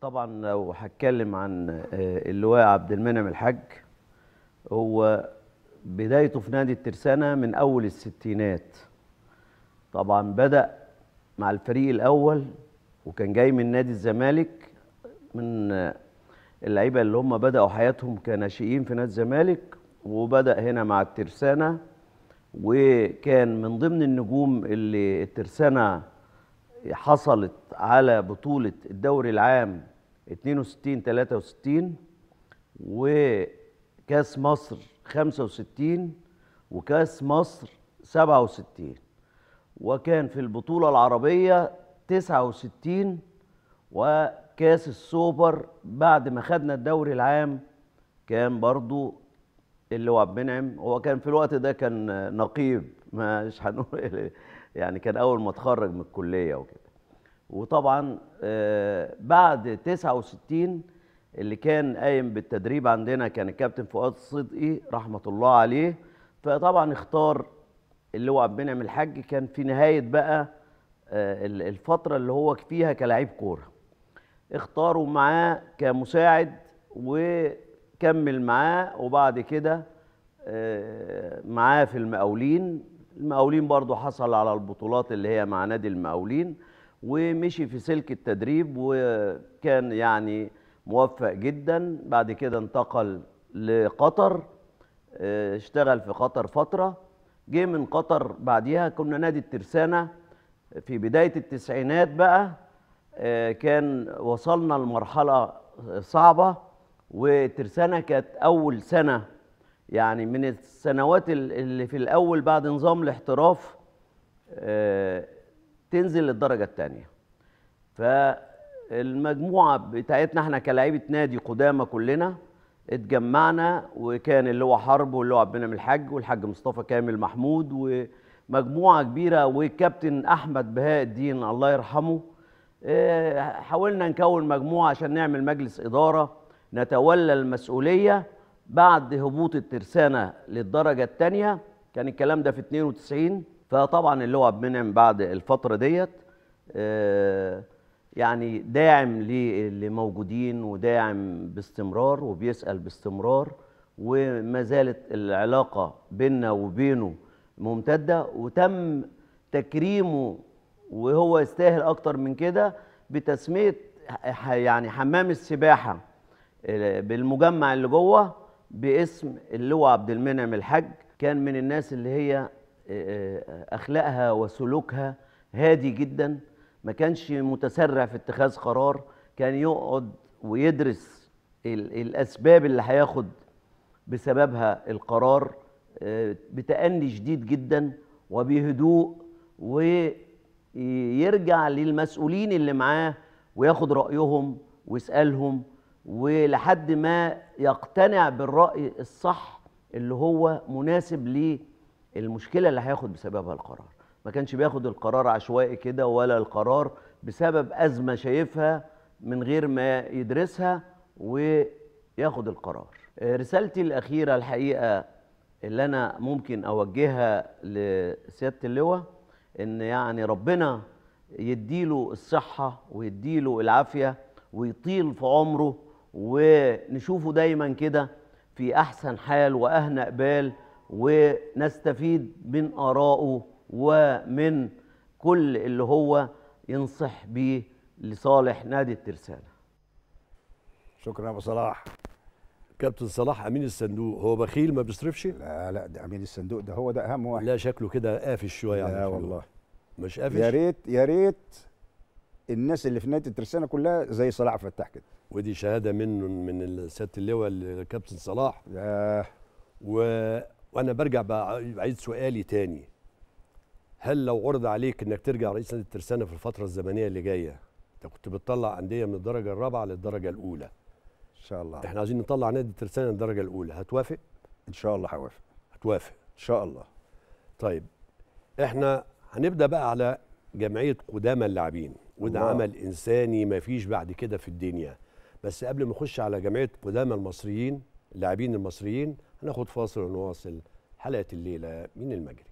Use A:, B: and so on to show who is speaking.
A: طبعا لو هتكلم عن آه، اللواء عبد المنعم الحاج هو بدايته في نادي الترسانة من أول الستينات. طبعا بدأ مع الفريق الأول وكان جاي من نادي الزمالك من آه، اللعيبة اللي هم بدأوا حياتهم كناشئين في نادي الزمالك وبدأ هنا مع الترسانة وكان من ضمن النجوم اللي الترسانة حصلت على بطولة الدوري العام 62 63 وكاس مصر 65 وكاس مصر 67 وكان في البطولة العربية 69 وكاس السوبر بعد ما خدنا الدوري العام كان برضو اللي هو عبد المنعم هو كان في الوقت ده كان نقيب مش هنقول يعني كان أول ما اتخرج من الكلية وكده. وطبعا آه، بعد 69 اللي كان قايم بالتدريب عندنا كان الكابتن فؤاد الصدقي رحمة الله عليه. فطبعا اختار اللي هو عبد المنعم الحاج. كان في نهاية بقى آه، ال- الفترة اللي هو فيها كلاعب كورة. اختاروا معاه كمساعد وكمل معاه. وبعد كده آه، معاه في المقاولين. المقاولين برضو حصل على البطولات اللي هي مع نادي المقاولين ومشي في سلك التدريب وكان يعني موفق جدا. بعد كده انتقل لقطر آه، اشتغل في قطر فترة. جه من قطر بعديها كنا نادي الترسانة في بداية التسعينات بقى آه، كان وصلنا لمرحلة صعبة والترسانة كانت أول سنة يعني من السنوات ال- اللي في الأول بعد نظام الاحتراف آه، تنزل للدرجة الثانية فالمجموعة بتاعتنا إحنا كلاعيبة نادي قدامى كلنا اتجمعنا وكان اللي هو حرب واللي هو عبد المنعم الحاج والحاج مصطفى كامل محمود ومجموعة كبيرة والكابتن أحمد بهاء الدين الله يرحمه. آه، حاولنا نكون مجموعة عشان نعمل مجلس إدارة نتولى المسؤولية بعد هبوط الترسانة للدرجة الثانية كان الكلام ده في 92 فطبعا اللي هو عبد المنعم بعد الفترة ديت آه، يعني داعم للي موجودين وداعم باستمرار وبيسأل باستمرار وما زالت العلاقة بيننا وبينه ممتدة. وتم تكريمه وهو يستاهل أكتر من كده بتسمية يعني حمام السباحة بالمجمع اللي جوه. باسم اللواء عبد المنعم الحاج كان من الناس اللي هي أخلاقها وسلوكها هادي جدا ما كانش متسرع في اتخاذ قرار كان يقعد ويدرس ال- الأسباب اللي هياخد بسببها القرار آه، بتأني شديد جدا وبهدوء ويرجع للمسؤولين اللي معاه وياخد رأيهم ويسألهم ولحد ما يقتنع بالرأي الصح اللي هو مناسب للمشكلة اللي هياخد بسببها القرار. ما كانش بياخد القرار عشوائي كده ولا القرار بسبب أزمة شايفها من غير ما يدرسها وياخد القرار. رسالتي الأخيرة الحقيقة اللي أنا ممكن أوجهها لسيادة اللواء إن يعني ربنا يديله الصحة ويديله العافية ويطيل في عمره ونشوفه دايما كده في أحسن حال وأهنأ بال ونستفيد من آرائه ومن كل اللي هو ينصح بيه لصالح نادي الترسانة.
B: شكرا يا أبو صلاح.
C: كابتن صلاح أمين الصندوق هو بخيل ما بيصرفش؟
B: لا لا ده أمين الصندوق ده هو ده أهم واحد.
C: لا شكله كده قافش شوية
B: لا. والله.
C: مش قافش؟
B: يا ريت يا ريت الناس اللي في نادي الترسانة كلها زي صلاح فتاح كده.
C: ودي شهادة منه من سياده اللواء للكابتن صلاح.
B: ياه.
C: و... وأنا برجع بقى بعيد سؤالي تاني. هل لو عرض عليك إنك ترجع رئيس نادي الترسانة في الفترة الزمنية اللي جاية أنت كنت بتطلع أندية من الدرجة الرابعة للدرجة الأولى.
B: إن شاء الله.
C: إحنا عايزين نطلع نادي الترسانة للدرجة الأولى. هتوافق؟
B: إن شاء الله هوافق.
C: هتوافق.
B: إن شاء الله.
C: طيب إحنا هنبدأ بقى على جمعية قدامى اللاعبين. وده
B: الله.
C: عمل إنساني ما فيش بعد كده في الدنيا بس قبل ما نخش على جمعيه قدامى المصريين اللاعبين المصريين هناخد فاصل ونواصل حلقة الليلة من المجري